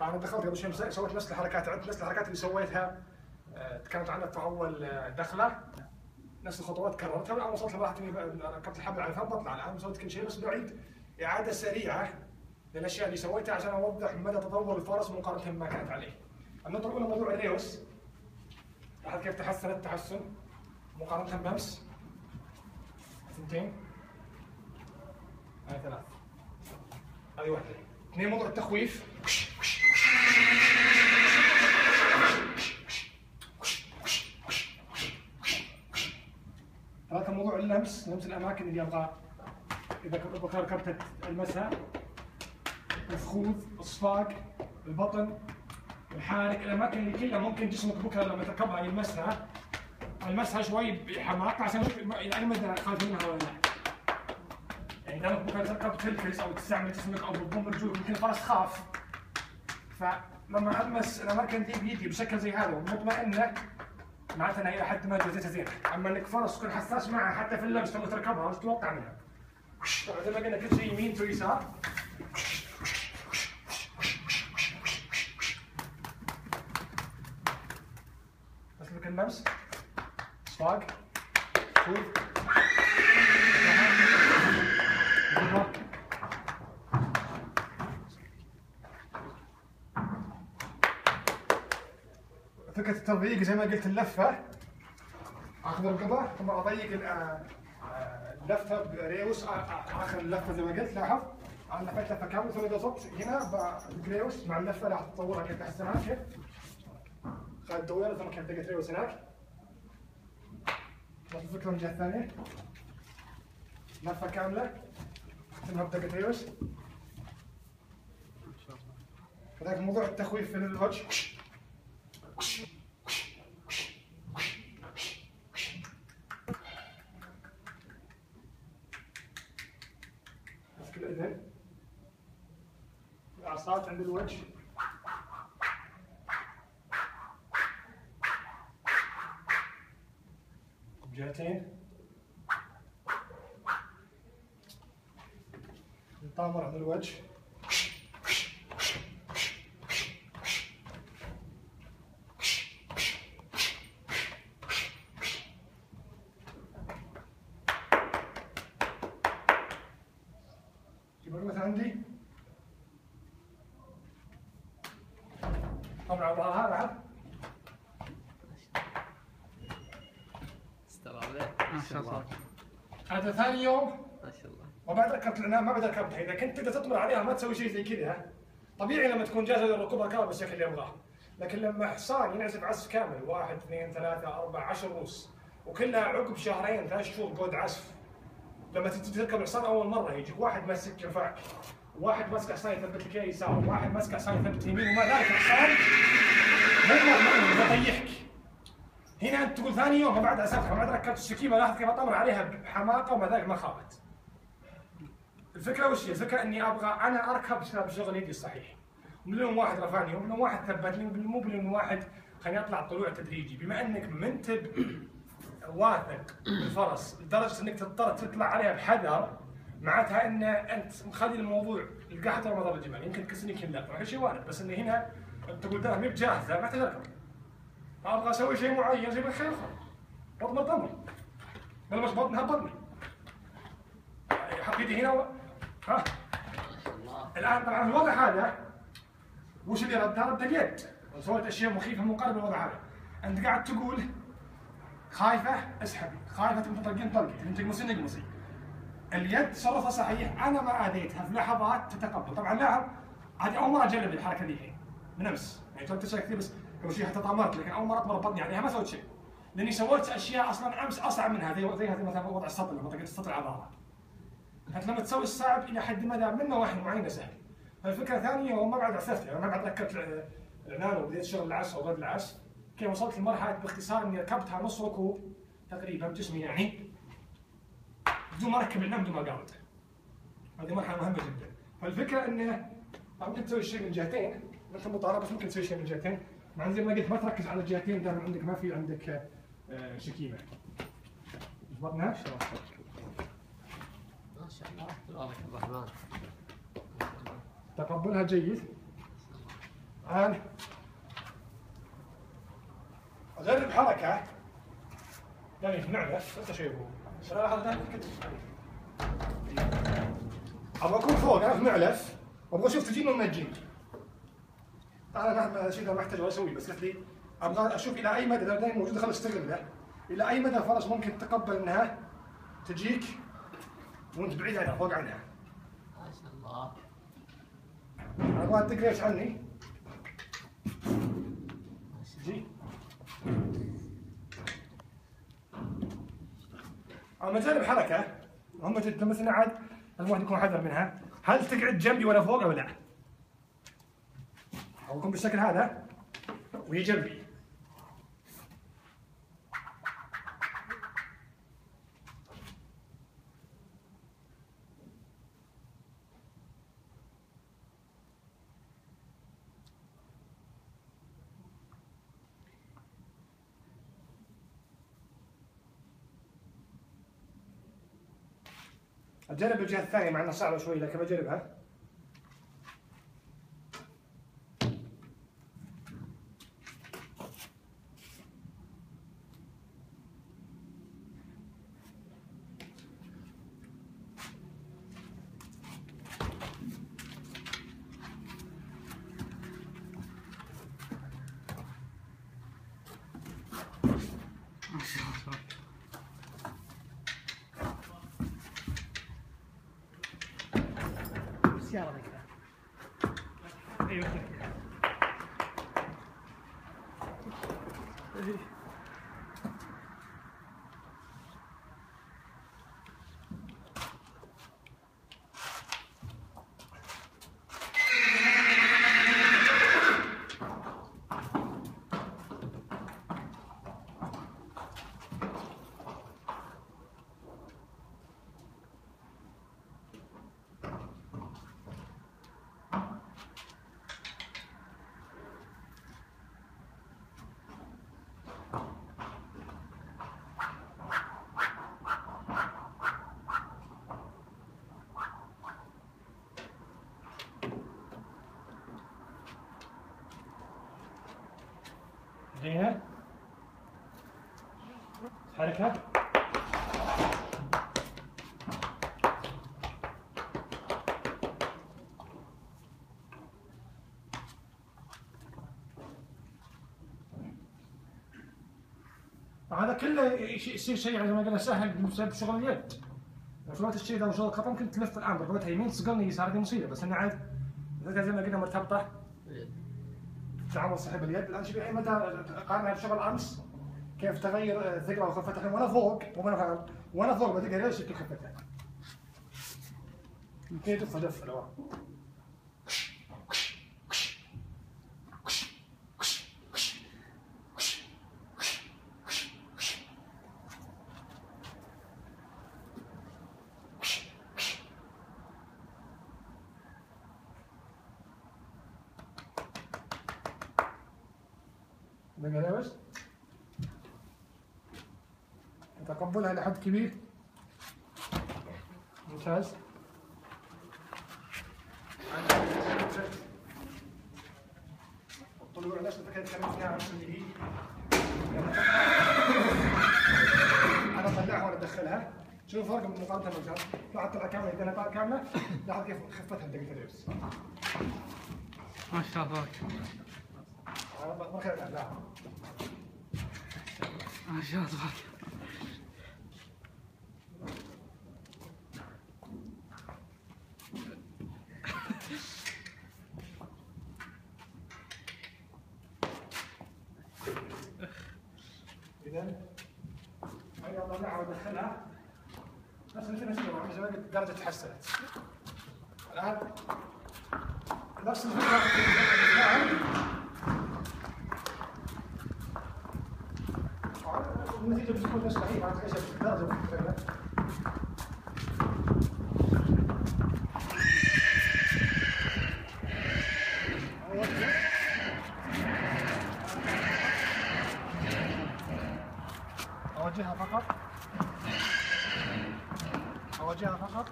طبعا دخلت قبل شوي سويت نفس الحركات عدت نفس الحركات اللي سويتها آه، تكلمت عنها في أول آه، دخلة. نفس الخطوات كررتها الان وصلت لمرحلة إني ركبت الحبل على الفم بطلع الآن سويت كل شيء بس بعيد. إعادة سريعة للأشياء اللي سويتها عشان أوضح مدى تطور الفرس مقارنة بما كانت عليه. النقطه الأولى موضوع الريوس. لاحظ كيف تحسن التحسن مقارنة بأمس؟ ثنتين هاي ثلاث هذه واحدة اثنين موضوع التخويف ثلاثة موضوع اللمس لمس الأماكن اللي أبغى إذا كنت ركبت المسها الفخوذ الصفاق البطن الحالك الأماكن اللي كلها ممكن جسمك بكرة لما تركبها يلمسها المسها شوي بحماقة عشان إلى أي مدى خايف منها ولا لا يعني إذا بكرة تركب تلفز أو تستعمل جسمك أو تضم رجولك يمكن الفرس خاف. فلما ألمس الأماكن دي بيدي بشكل زي هذا ومطمئنة معناتها إلى حد ما جوزتها زين أما إنك فرس تكون حساس معها حتى في اللبس لما تركبها وش تتوقع منها؟ زي ما قلنا كل شيء يمين تو يسار. بس لك اللمس صفاق شوف. فكره التضييق زي ما قلت اللفة. اخذ القطع. ثم أضيق اللفة بريوس آخر اللفة زي ما قلت. لاحظ. أنا لفيت لفة كاملة. ثم إذا صبت هنا بريوس مع اللفة لاحظ تطورها كيف تحسنها كيف؟ خذ دويره ثم كيف دقت ريوس هناك. نفس الفكرة من الجهه الثانية لفة كاملة. ثم بدقت ريوس كذلك موضوع التخويف في الوجه. جهتين الطامر عند الوجه. عندي. طبعا وراها بعد ما شاء الله هذا ثاني يوم ما شاء الله وبعد ركبت العناء ما بعد ركبتها اذا كنت تقدر تطمر عليها ما تسوي شيء زي كذا طبيعي لما تكون جاهزه للركوب ركبها بالشكل اللي يبغاه لكن لما حصان ينعزف عزف كامل واحد اثنين ثلاثة أربعة عشر روس وكلها عقب شهرين ثلاث شهور قود عزف لما تجي تركب الحصان أول مرة يجيك واحد ماسك كفاك واحد ماسك حصان يثبت لك اياه يسار واحد ماسك حصان يثبت يمين وما ذلك الحصان مو مطمئن يطيحك هنا أنت تقول ثاني يوم بعد اسافها ما بعد ركبت الشكيمه لاحظ كيف اطمر عليها بحماقة وما ذلك ما خافت. الفكرة وش هي؟ الفكرة إني أبغى أنا أركب بشغل يدي الصحيح. مليون واحد رفعني ومليون واحد ثبتني مو مليون واحد خليني أطلع طلوع تدريجي بما إنك منتب واثق بالفرس لدرجة إنك تضطر تطلع عليها بحذر معناتها إن أنت مخلي الموضوع القحط ولا مضر الجبال يمكن تكسرني يمكن لا طبعا شيء وارد بس اني هنا أنت قدام مي بجاهزه ما تقدر أبغى أسوي شيء معين زي بالخير بطن بطني. بلمس بطنها بطني. حط يدي هنا و... ها؟ الآن طبعا الوضع هذا وش اللي ردها؟ رد اليد. سويت أشياء مخيفة مقاربه للوضع هذا. أنت قاعد تقول خايفة؟ اسحبي خايفة تبغى تطلقين طلقي تبغى تقمصين اقمصي اليد تصرفها صحيح. أنا ما اذيتها في لحظات تتقبل. طبعا لاحظ هذه أول مرة أجرب الحركة ذي من أمس. يعني توقفت أشياء كثير بس قبل شوي حتى طامرت لكن أول مرة اطمر بطني. عليها ما سويت شيء. لأني سويت أشياء أصلا أمس اصعب منها. زي زي مثلا وضع السطل منطقه السطل العضله أنت لما تسوي الصعب إلى حد مدى من نواحي معينه سهل فالفكرة ثانية وما بعد عسفت يعني ما بعد ركبت العنان وبديت شغل العزف أو غد العزف كيف وصلت لمرحلة باختصار إني ركبتها نص ركوب تقريبا بجسمي يعني بدون ما أركب العنان بدون ما اقاود هذه مرحلة مهمة جدا. فالفكرة إنه ممكن تسوي الشيء من جهتين. مثل المطارده بس ممكن تسوي شيء من جهتين. مع زي ما قلت ما تركز على الجهتين دائما عندك ما في عندك آه، شكيمة. ضبطنا؟ ما شاء الله. تبارك الرحمن تقبلها جيد. الآن أجرب حركة. يعني نعرف. انت شيء هو أبغى أكون فوق أنا في معلف وابغى أشوف تجيني ولا ما تجيني أنا ما شيء ما احتاج أسوي بس قصدي أبغى أشوف إلى أي مدى لو دائما موجوده خلص استغله إلى أي مدى الفرس ممكن تتقبل انها تجيك وأنت بعيد عنها فوق عنها؟ ما شاء الله. أنا أبغى تقرا إيش عني؟ جي. أما جانب حركة هم جد مثلا عاد الواحد يكون حذر منها هل تقعد جنبي وأنا فوق أو لا؟ يكون بالشكل هذا وهي جنبي. أجرب الجهة الثانية مع انها صعبه شوي لكن بجربها. ما شاء الله السياره ذيك أيوه هنا حركة. هذا كله يصير شيء يعني زي ما قلنا سهل بسبب شغل اليد. سويت الشيء ذا وشغل الخط ممكن تلف الان ضربتها يمين تصقلني يسار مصيبة. بس انها عاد زي ما قلنا مرتبطة. تعامل صحيح باليد الآن شوف أي متى قارنها بشغل أمس؟ كيف تغير ثقله وخفتها الحين وأنا فوق وأنا فاهم وأنا فوق بدق شكل خفتها كيف دفه دفه لو عليها بس تقبلها لحد كبير. ممتاز. أنا اطلعها وأنا ادخلها شوف الفرق كامله يدينا طلع كامله لاحظ كيف خفتها بدقيقتين بس ما شاء الله. ما شاء الله اذا هاي اطلعها نفس نفس الوضع زي ما تحسنت الان نفس الفكرة النتيجه نفس الحين معناتها إيش الدرجه مختلفه أوجهها فقط. أوجهها فقط.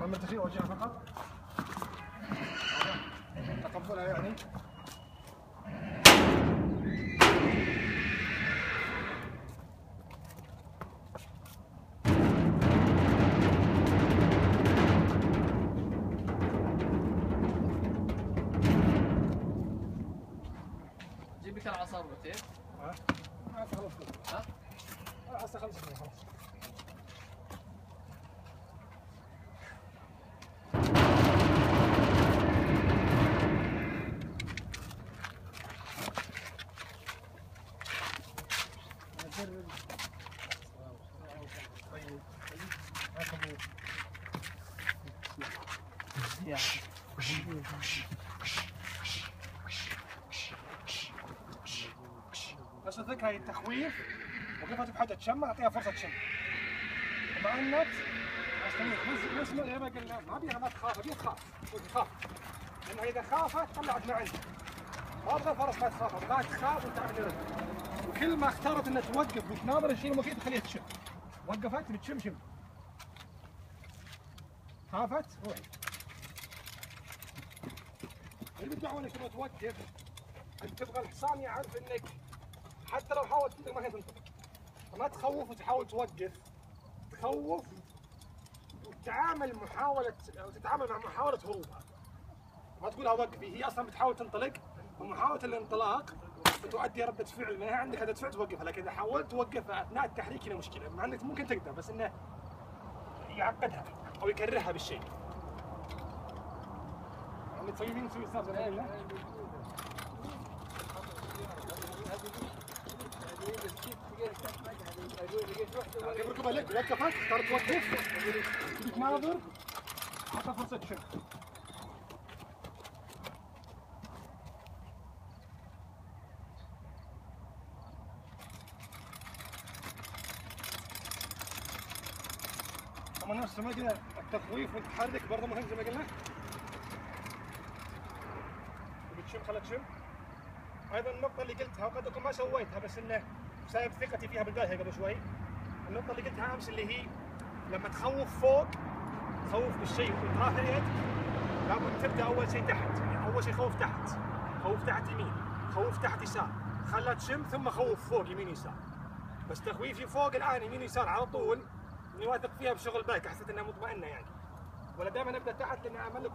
لما تخيل أوجهها فقط. ما خلص ها؟ هسه خلص خلاص بس الذك هاي التخويف وقفت بحاجة تشم أعطيها فرصة تشم طمأنت استنيت نفس نفس ما ما قلنا ما بيها ما تخاف ابيها تخاف. تخاف لانها إذا خافت طلعت ما عندها ما أبغى فرس ما تخاف. ابغاها تخاف وتعترض وكل ما اختارت إنها توقف وتناظر الشيء المفيد تخليها تشم. وقفت بتشم شم خافت روحي. اللي بتدعونك تبغى توقف انت تبغى الحصان يعرف إنك حتى لو حاولت تنطق ما تنطق فما تخوف وتحاول توقف. تخوف وتتعامل محاولة أو تتعامل مع محاولة هروبها ما تقولها وقفي هي أصلا بتحاول تنطلق ومحاولة الانطلاق بتؤدي ردة فعل. منها عندك ردة فعل توقفها لكن إذا حاولت توقفها أثناء التحريك هنا مشكلة. مع إنك ممكن تقدر بس إنه يعقدها أو يكرهها بالشيء. يعني تسوي يمين يعني اعطى فرصة نفس ما قلنا التخويف والتحرك برضه مهم زي ما قلنا تبي تشم خلك تشم أيضا النقطة اللي قلتها وقد ما سويتها بس انه بسبب ثقتي فيها بالبداية قبل شوي. النقطة اللي قلتها أمس اللي هي لما تخوف فوق تخوف بالشيء وترافع اليد لابد تبدا أول شيء تحت. يعني أول شيء خوف تحت. خوف تحت يمين خوف تحت يسار. خلها تشم ثم خوف فوق يمين يسار. بس تخويفي فوق الآن يمين يسار على طول إني واثق فيها بشغل بالك حسيت إنها مطمئنة يعني. ولا دائما أبدأ تحت لأني أملك